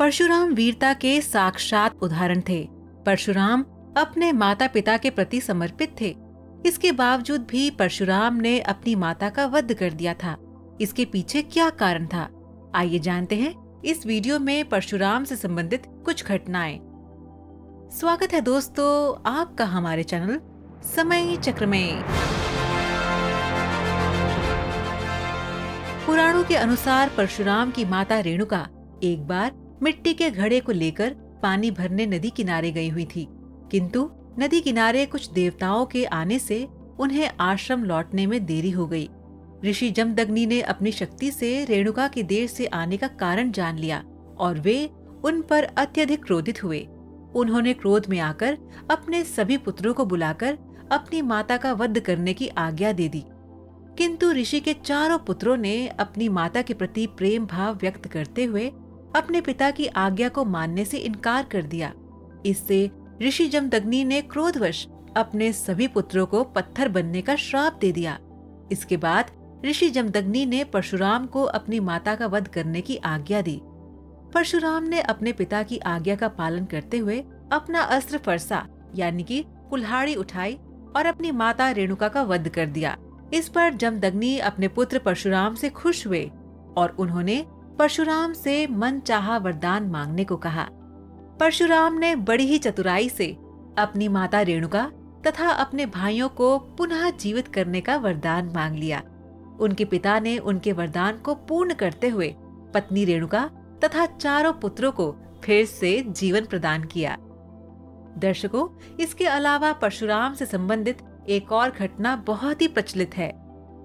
परशुराम वीरता के साक्षात उदाहरण थे। परशुराम अपने माता पिता के प्रति समर्पित थे। इसके बावजूद भी परशुराम ने अपनी माता का वध कर दिया था। इसके पीछे क्या कारण था? आइए जानते हैं इस वीडियो में परशुराम से संबंधित कुछ घटनाएँ। स्वागत है दोस्तों आपका हमारे चैनल समय चक्र में। पुराणों के अनुसार परशुराम की माता रेणुका एक बार मिट्टी के घड़े को लेकर पानी भरने नदी किनारे गई हुई थी। किंतु नदी किनारे कुछ देवताओं के आने से उन्हें आश्रम लौटने में देरी हो गई। ऋषि जमदग्नि ने अपनी शक्ति से रेणुका के देर से आने का कारण जान लिया और वे उन पर अत्यधिक क्रोधित हुए। उन्होंने क्रोध में आकर अपने सभी पुत्रों को बुलाकर अपनी माता का वध करने की आज्ञा दे दी। किंतु ऋषि के चारों पुत्रों ने अपनी माता के प्रति प्रेम भाव व्यक्त करते हुए अपने पिता की आज्ञा को मानने से इनकार कर दिया। इससे ऋषि जमदग्नि ने क्रोधवश अपने सभी पुत्रों को पत्थर बनने का श्राप दे दिया। इसके बाद ऋषि जमदग्नि ने परशुराम को अपनी माता का वध करने की आज्ञा दी। परशुराम ने अपने पिता की आज्ञा का पालन करते हुए अपना अस्त्र फरसा, यानी कि कुल्हाड़ी उठाई और अपनी माता रेणुका का वध कर दिया। इस पर जमदग्नि अपने पुत्र परशुराम से खुश हुए और उन्होंने परशुराम से मन चाहा वरदान मांगने को कहा। परशुराम ने बड़ी ही चतुराई से अपनी माता रेणुका तथा अपने भाइयों को पुनः जीवित करने का वरदान मांग लिया। उनके पिता ने उनके वरदान को पूर्ण करते हुए पत्नी रेणुका तथा चारों पुत्रों को फिर से जीवन प्रदान किया। दर्शकों, इसके अलावा परशुराम से संबंधित एक और घटना बहुत ही प्रचलित है।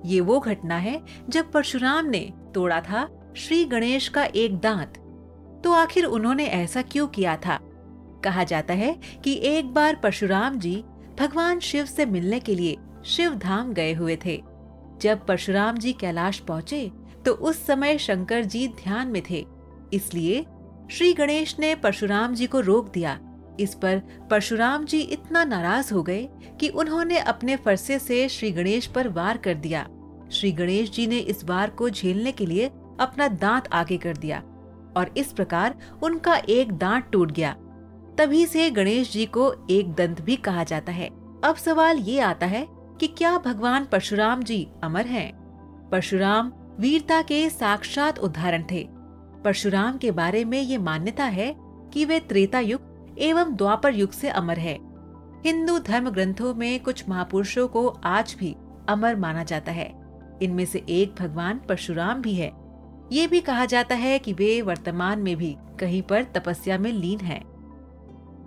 ये वो घटना है जब परशुराम ने तोड़ा था श्री गणेश का एक दांत। तो आखिर उन्होंने ऐसा क्यों किया था? कहा जाता है कि एक बार परशुराम जी भगवान शिव से मिलने के लिए शिव धाम गए हुए थे। जब परशुराम जी कैलाश पहुँचे तो उस समय शंकर जी ध्यान में थे। इसलिए श्री गणेश ने परशुराम जी को रोक दिया। इस पर परशुराम जी इतना नाराज़ हो गए कि उन्होंने अपने फरसे से श्री गणेश पर वार कर दिया। श्री गणेश जी ने इस वार को झेलने के लिए अपना दांत आगे कर दिया और इस प्रकार उनका एक दांत टूट गया। तभी से गणेश जी को एक दंत भी कहा जाता है। अब सवाल ये आता है कि क्या भगवान परशुराम जी अमर हैं? परशुराम वीरता के साक्षात उदाहरण थे। परशुराम के बारे में ये मान्यता है कि वे त्रेता युग एवं द्वापर युग से अमर है। हिंदू धर्म ग्रंथों में कुछ महापुरुषों को आज भी अमर माना जाता है। इनमें से एक भगवान परशुराम भी है। ये भी कहा जाता है कि वे वर्तमान में भी कहीं पर तपस्या में लीन हैं।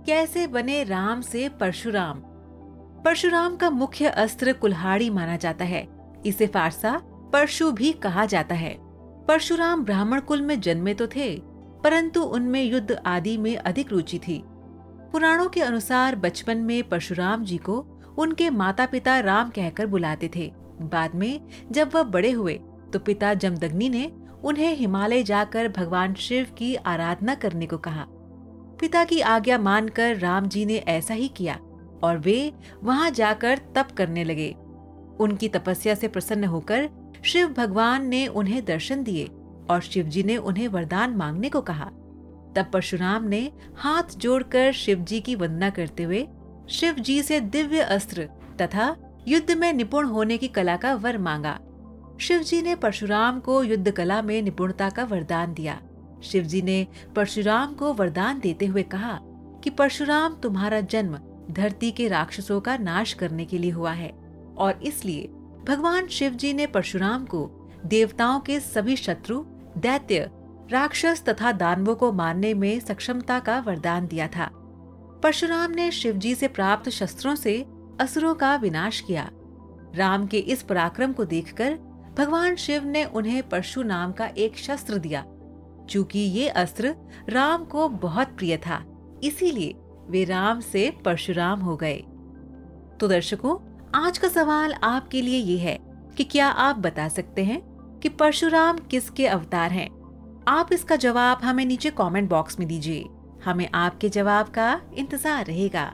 कैसे बने राम से परशुराम? परशुराम का मुख्य अस्त्र कुल्हाड़ी माना जाता है। इसे फारसा परशु भी कहा जाता है। परशुराम ब्राह्मण कुल में जन्मे तो थे, परंतु उनमें युद्ध आदि में अधिक रुचि थी। पुराणों के अनुसार बचपन में परशुराम जी को उनके माता पिता राम कहकर बुलाते थे। बाद में जब वह बड़े हुए तो पिता जमदग्नि ने उन्हें हिमालय जाकर भगवान शिव की आराधना करने को कहा। पिता की आज्ञा मानकर राम जी ने ऐसा ही किया और वे वहाँ जाकर तप करने लगे। उनकी तपस्या से प्रसन्न होकर शिव भगवान ने उन्हें दर्शन दिए और शिव जी ने उन्हें वरदान मांगने को कहा। तब परशुराम ने हाथ जोड़कर शिव जी की वंदना करते हुए शिव जी से दिव्य अस्त्र तथा युद्ध में निपुण होने की कला का वर मांगा। शिवजी ने परशुराम को युद्ध कला में निपुणता का वरदान दिया। शिवजी ने परशुराम को वरदान देते हुए कहा कि परशुराम तुम्हारा जन्म धरती के राक्षसों का नाश करने के लिए हुआ है और इसलिए भगवान शिवजी ने परशुराम को देवताओं के सभी शत्रु, दैत्य, राक्षस तथा दानवों को मारने में सक्षमता का वरदान दिया था। परशुराम ने शिवजी से प्राप्त शस्त्रों से असुरों का विनाश किया। राम के इस पराक्रम को देखकर भगवान शिव ने उन्हें परशु नाम का एक शस्त्र दिया। चूँकि ये अस्त्र राम को बहुत प्रिय था, इसीलिए वे राम से परशुराम हो गए। तो दर्शकों, आज का सवाल आपके लिए ये है कि क्या आप बता सकते हैं कि परशुराम किसके अवतार हैं? आप इसका जवाब हमें नीचे कमेंट बॉक्स में दीजिए। हमें आपके जवाब का इंतज़ार रहेगा।